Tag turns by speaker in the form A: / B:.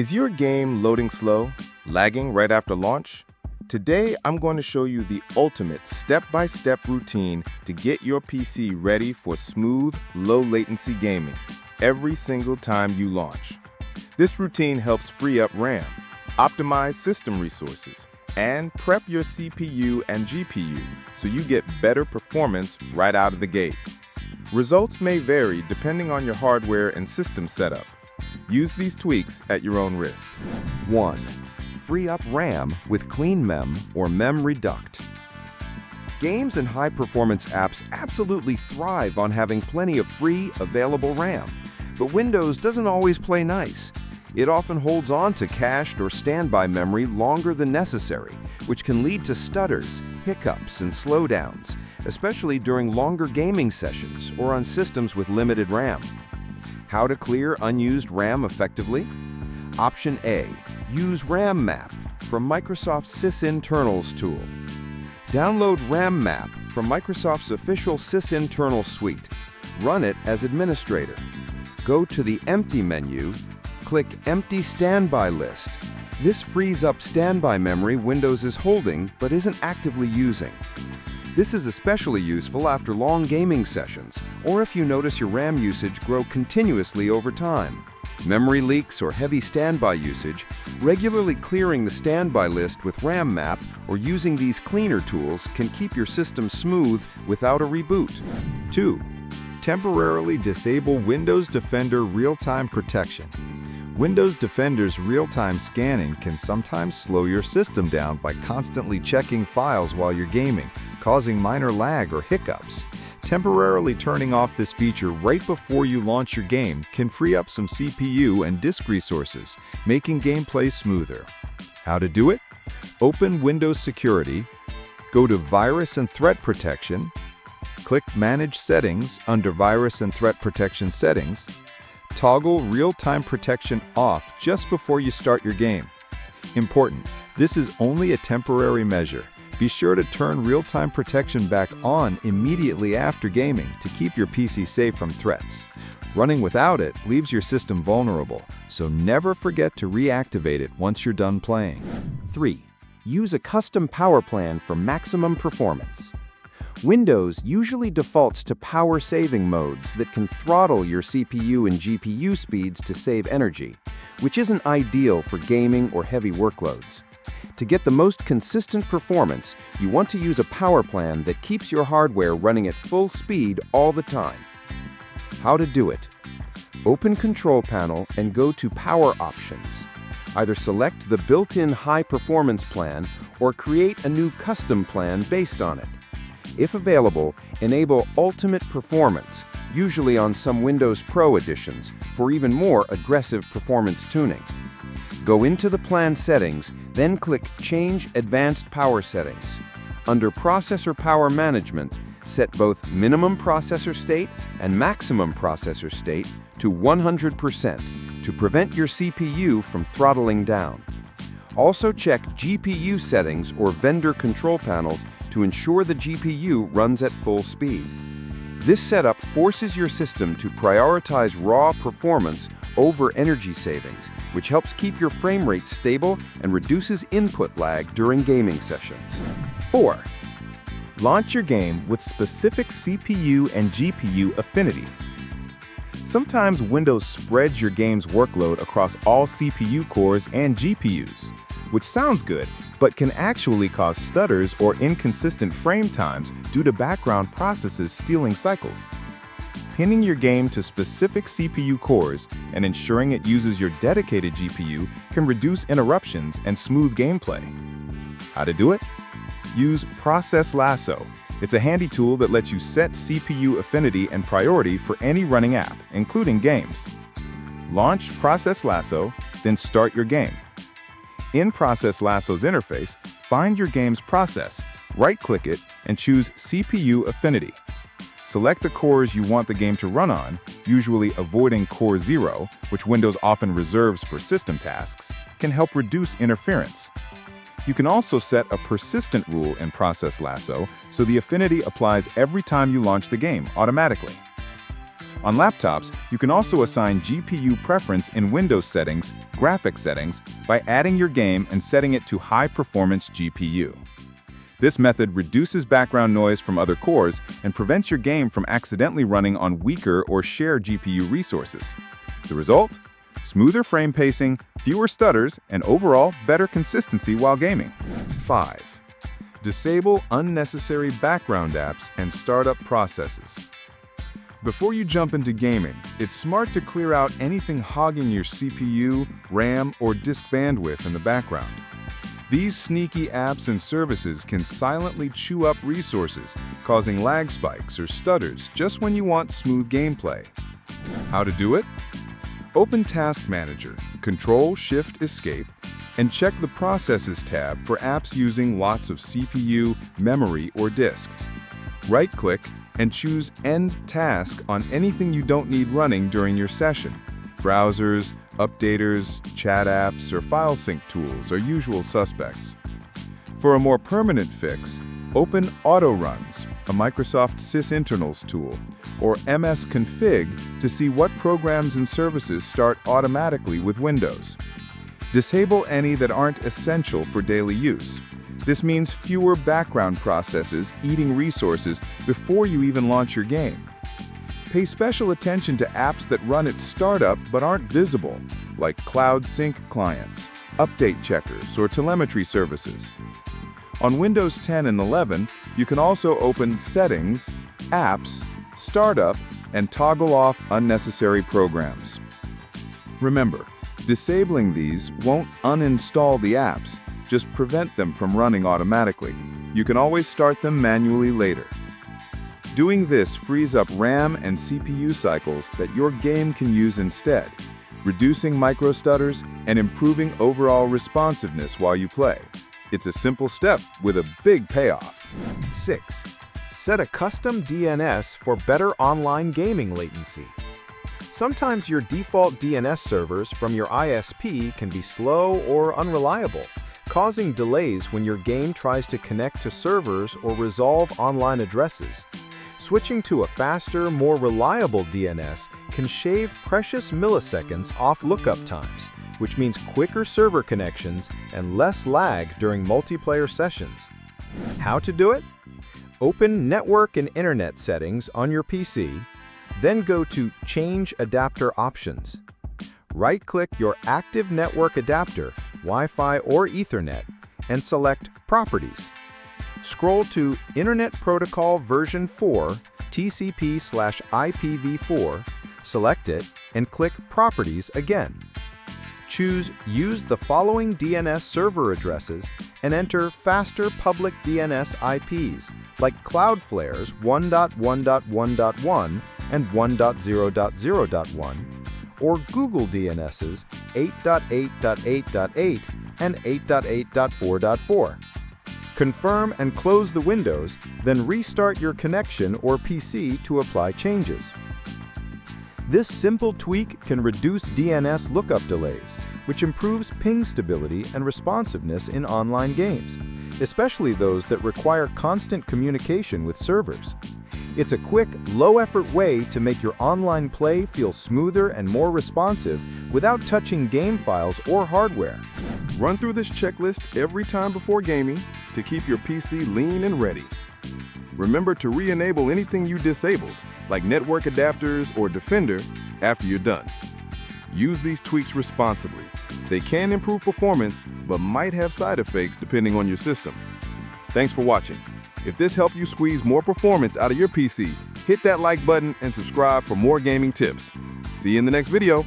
A: Is your game loading slow, lagging right after launch? Today, I'm going to show you the ultimate step-by-step routine to get your PC ready for smooth, low-latency gaming every single time you launch. This routine helps free up RAM, optimize system resources, and prep your CPU and GPU so you get better performance right out of the gate. Results may vary depending on your hardware and system setup. Use these tweaks at your own risk.
B: 1. Free up RAM with CleanMem or MemReduct. Games and high-performance apps absolutely thrive on having plenty of free, available RAM. But Windows doesn't always play nice. It often holds on to cached or standby memory longer than necessary, which can lead to stutters, hiccups, and slowdowns, especially during longer gaming sessions or on systems with limited RAM. How to clear unused RAM effectively? Option A. Use RAM Map from Microsoft's sysinternals tool. Download RAM Map from Microsoft's official sysinternal suite. Run it as administrator. Go to the Empty menu, click Empty Standby List. This frees up standby memory Windows is holding but isn't actively using. This is especially useful after long gaming sessions or if you notice your RAM usage grow continuously over time. Memory leaks or heavy standby usage, regularly clearing the standby list with RAM map or using these cleaner tools can keep your system smooth without a reboot.
A: 2. Temporarily disable Windows Defender real-time protection. Windows Defender's real-time scanning can sometimes slow your system down by constantly checking files while you're gaming, causing minor lag or hiccups. Temporarily turning off this feature right before you launch your game can free up some CPU and disk resources, making gameplay smoother. How to do it? Open Windows Security, go to Virus and Threat Protection, click Manage Settings under Virus and Threat Protection Settings, toggle real-time protection off just before you start your game. Important, this is only a temporary measure. Be sure to turn real-time protection back on immediately after gaming to keep your PC safe from threats. Running without it leaves your system vulnerable, so never forget to reactivate it once you're done playing.
B: 3. Use a custom power plan for maximum performance. Windows usually defaults to power-saving modes that can throttle your CPU and GPU speeds to save energy, which isn't ideal for gaming or heavy workloads. To get the most consistent performance, you want to use a power plan that keeps your hardware running at full speed all the time. How to do it? Open Control Panel and go to Power Options. Either select the built-in high-performance plan or create a new custom plan based on it. If available, enable Ultimate Performance, usually on some Windows Pro editions, for even more aggressive performance tuning. Go into the plan settings, then click Change Advanced Power Settings. Under Processor Power Management, set both minimum processor state and maximum processor state to 100% to prevent your CPU from throttling down. Also check GPU settings or vendor control panels to ensure the GPU runs at full speed. This setup forces your system to prioritize raw performance over energy savings, which helps keep your frame rate stable and reduces input lag during gaming sessions.
A: 4. Launch your game with specific CPU and GPU affinity. Sometimes Windows spreads your game's workload across all CPU cores and GPUs which sounds good, but can actually cause stutters or inconsistent frame times due to background processes stealing cycles. Pinning your game to specific CPU cores and ensuring it uses your dedicated GPU can reduce interruptions and smooth gameplay. How to do it? Use Process Lasso. It's a handy tool that lets you set CPU affinity and priority for any running app, including games. Launch Process Lasso, then start your game. In Process Lasso's interface, find your game's process, right-click it, and choose CPU Affinity. Select the cores you want the game to run on, usually avoiding Core 0, which Windows often reserves for system tasks, can help reduce interference. You can also set a persistent rule in Process Lasso so the affinity applies every time you launch the game automatically. On laptops, you can also assign GPU preference in Windows settings, graphics settings, by adding your game and setting it to high-performance GPU. This method reduces background noise from other cores and prevents your game from accidentally running on weaker or shared GPU resources. The result? Smoother frame pacing, fewer stutters, and overall better consistency while gaming. 5. Disable unnecessary background apps and startup processes. Before you jump into gaming, it's smart to clear out anything hogging your CPU, RAM, or disk bandwidth in the background. These sneaky apps and services can silently chew up resources, causing lag spikes or stutters just when you want smooth gameplay. How to do it? Open Task Manager, Control-Shift-Escape, and check the Processes tab for apps using lots of CPU, memory, or disk. Right-click and choose End Task on anything you don't need running during your session. Browsers, updaters, chat apps, or file sync tools are usual suspects. For a more permanent fix, open AutoRuns, a Microsoft sysinternals tool, or msconfig to see what programs and services start automatically with Windows. Disable any that aren't essential for daily use. This means fewer background processes eating resources before you even launch your game. Pay special attention to apps that run at startup but aren't visible, like Cloud Sync clients, update checkers, or telemetry services. On Windows 10 and 11, you can also open Settings, Apps, Startup, and toggle off unnecessary programs. Remember, disabling these won't uninstall the apps, just prevent them from running automatically. You can always start them manually later. Doing this frees up RAM and CPU cycles that your game can use instead, reducing microstutters and improving overall responsiveness while you play. It's a simple step with a big payoff.
B: 6. Set a custom DNS for better online gaming latency. Sometimes your default DNS servers from your ISP can be slow or unreliable, causing delays when your game tries to connect to servers or resolve online addresses. Switching to a faster, more reliable DNS can shave precious milliseconds off lookup times, which means quicker server connections and less lag during multiplayer sessions. How to do it? Open Network and Internet settings on your PC, then go to Change Adapter Options. Right-click your active network adapter, Wi-Fi or Ethernet, and select Properties. Scroll to Internet Protocol version 4, TCP/IPv4, select it, and click Properties again. Choose Use the following DNS server addresses and enter faster public DNS IPs, like Cloudflare's 1.1.1.1 and 1.0.0.1, or Google DNS's 8.8.8.8 and 8.8.4.4. Confirm and close the windows, then restart your connection or PC to apply changes. This simple tweak can reduce DNS lookup delays, which improves ping stability and responsiveness in online games, especially those that require constant communication with servers. It's a quick, low-effort way to make your online play feel smoother and more responsive without touching game files or hardware.
A: Run through this checklist every time before gaming to keep your PC lean and ready. Remember to re-enable anything you disabled, like network adapters or Defender, after you're done. Use these tweaks responsibly. They can improve performance, but might have side effects depending on your system. Thanks for watching. If this helped you squeeze more performance out of your PC, hit that like button and subscribe for more gaming tips. See you in the next video.